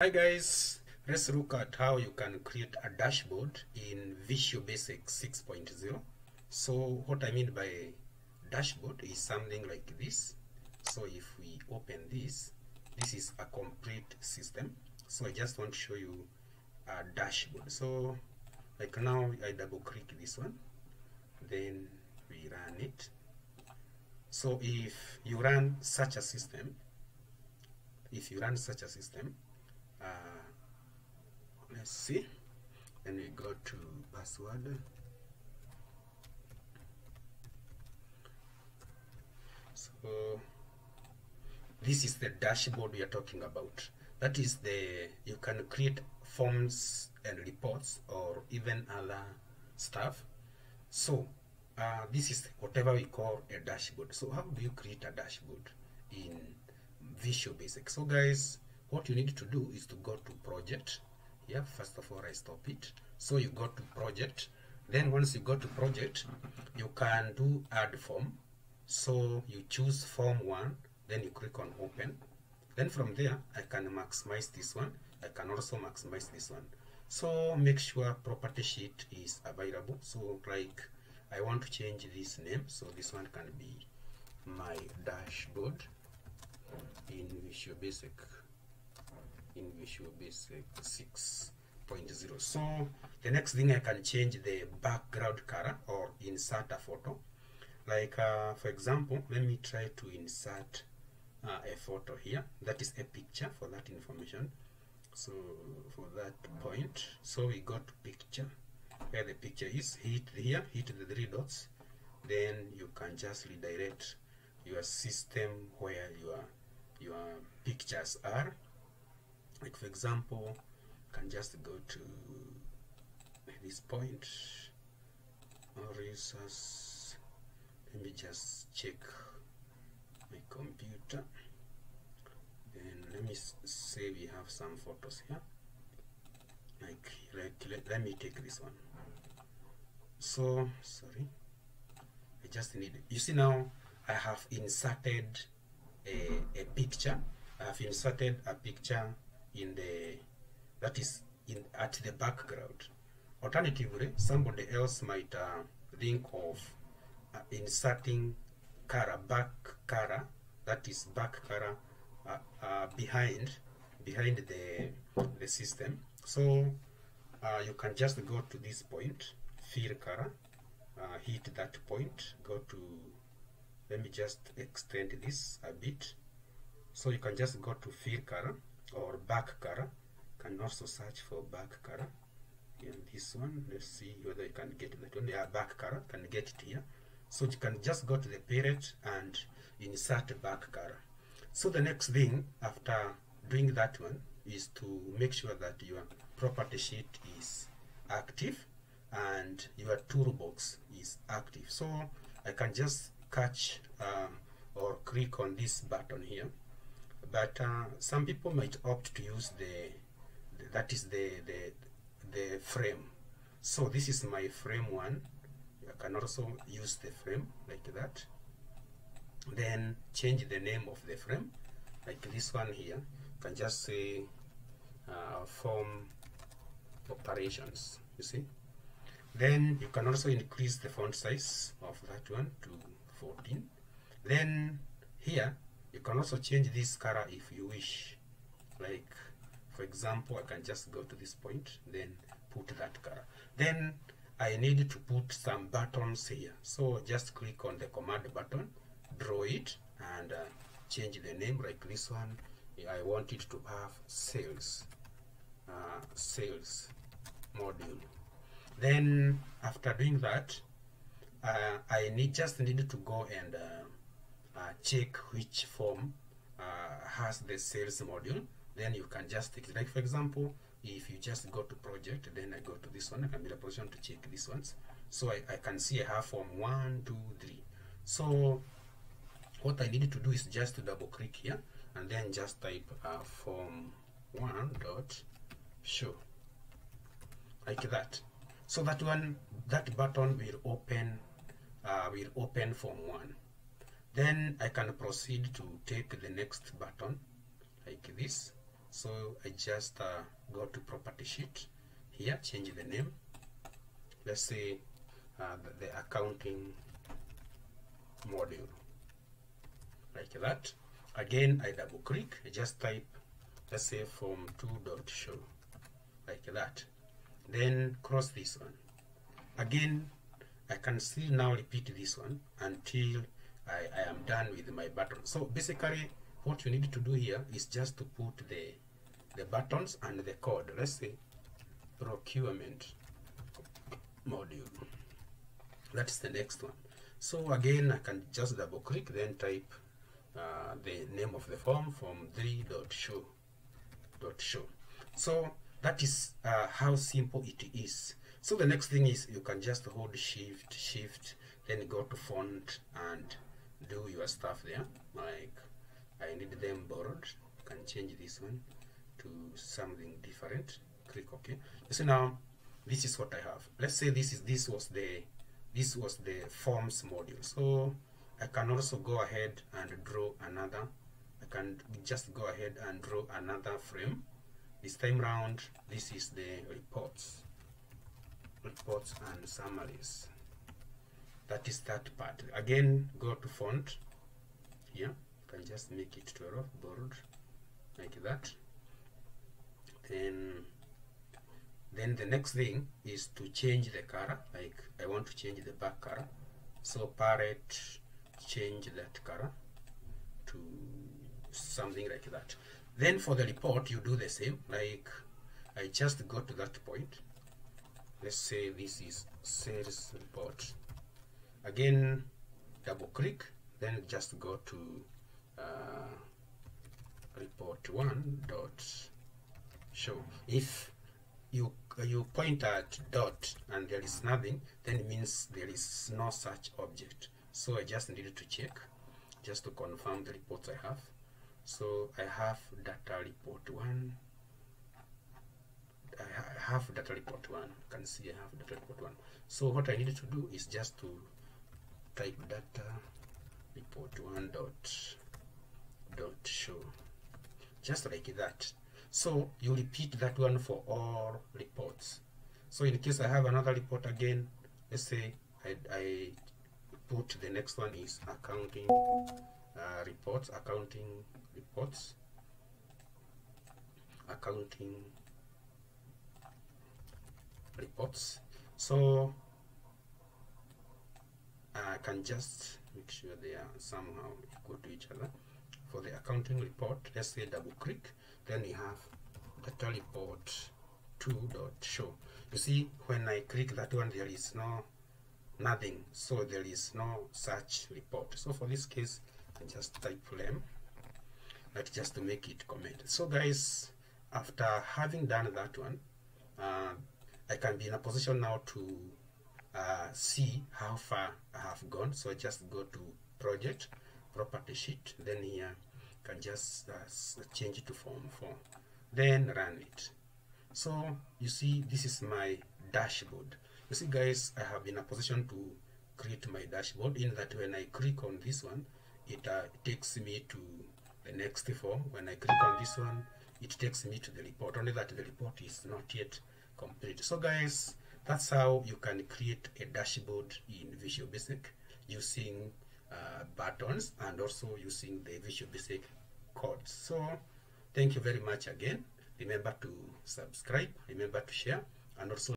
Hi guys, let's look at how you can create a dashboard in Visual Basic 6.0. So what I mean by dashboard is something like this. So if we open this, this is a complete system. So I just want to show you a dashboard. So like now I double click this one, then we run it. So if you run such a system, if you run such a system, uh, let's see. Then we go to password. So this is the dashboard we are talking about. That is the you can create forms and reports or even other stuff. So uh, this is whatever we call a dashboard. So how do you create a dashboard in visual basic? So guys what you need to do is to go to project. Yeah first of all i stop it. So you go to project. Then once you go to project you can do add form. So you choose form one then you click on open. Then from there i can maximize this one. I can also maximize this one. So make sure property sheet is available. So like i want to change this name. So this one can be my dashboard in visual basic in Visual Basic 6.0. So the next thing I can change the background color or insert a photo. Like uh, for example, let me try to insert uh, a photo here. That is a picture for that information. So for that point, so we got picture where the picture is. Hit here, hit the three dots. Then you can just redirect your system where your your pictures are like for example can just go to this point. Resource let me just check my computer. Then let me say we have some photos here. Like, like let, let me take this one. So sorry. I just need you see now I have inserted a, a picture. I have inserted a picture in the that is in at the background. Alternatively somebody else might uh, think of uh, inserting color back color that is back color uh, uh, behind behind the the system. So uh, you can just go to this point fill color uh, hit that point go to let me just extend this a bit. So you can just go to fill color or back color can also search for back color in this one let's see whether you can get that one. Yeah back color can get it here. So you can just go to the palette and insert back color so the next thing after doing that one is to make sure that your property sheet is active and your toolbox is active. So I can just catch um, or click on this button here but uh, some people might opt to use the, the, that is the, the the frame. So this is my frame one. You can also use the frame like that. Then change the name of the frame like this one here. You can just say uh, form operations you see. Then you can also increase the font size of that one to 14 then here you can also change this color if you wish. Like for example I can just go to this point then put that color. Then I need to put some buttons here. So just click on the command button draw it and uh, change the name like this one. I want it to have sales uh, sales module. Then after doing that uh, I need just need to go and uh, check which form uh, has the sales module then you can just take like for example if you just go to project then I go to this one I can be in a position to check these ones. So I, I can see I have form one two three. So what I need to do is just to double click here and then just type uh, form one dot show. Like that. So that one that button will open uh, will open form one then I can proceed to take the next button like this. So I just uh, go to property sheet here change the name. Let's say uh, the, accounting module. Like that. Again I double click. I just type let's say form 2 dot show. Like that. Then cross this one. Again I can still now repeat this one until I, I am done with my button so basically what you need to do here is just to put the the buttons and the code. Let's say procurement module. That's the next one. So again I can just double click then type uh, the name of the form form 3 dot show dot show so that is uh, how simple it is. So the next thing is you can just hold shift shift then go to font and do your stuff there. Like I need them borrowed. You can change this one to something different. Click OK. So now this is what I have. Let's say this is this was the this was the forms module. So I can also go ahead and draw another. I can just go ahead and draw another frame. This time round this is the reports. Reports and summaries that is that part. Again go to font. Here you can just make it 12 bold like that. Then then the next thing is to change the color like I want to change the back color. So palette change that color to something like that. Then for the report you do the same like I just go to that point. Let's say this is sales report again double click then just go to uh, report one dot show. If you you point at dot and there is nothing then it means there is no such object. So I just needed to check just to confirm the reports I have. So I have data report one. I have data report one. You can see I have data report one. So what I needed to do is just to type data report one dot dot show. Just like that. So you repeat that one for all reports. So in case I have another report again let's say I, I put the next one is accounting uh, reports accounting reports. Accounting reports. So I can just make sure they are somehow equal to each other. For the accounting report let's say double click then we have data report 2 dot show. You see when I click that one there is no nothing. So there is no such report. So for this case I just type rem that just to make it comment. So guys after having done that one uh, I can be in a position now to uh, see how far I have gone. So just go to project property sheet then here can just uh, change it to form 4 then run it. So you see this is my dashboard. You see guys I have been in a position to create my dashboard in that when I click on this one it uh, takes me to the next form. When I click on this one it takes me to the report. Only that the report is not yet complete. So guys that's how you can create a dashboard in Visual Basic using uh, buttons and also using the Visual Basic code. So thank you very much again. Remember to subscribe remember to share and also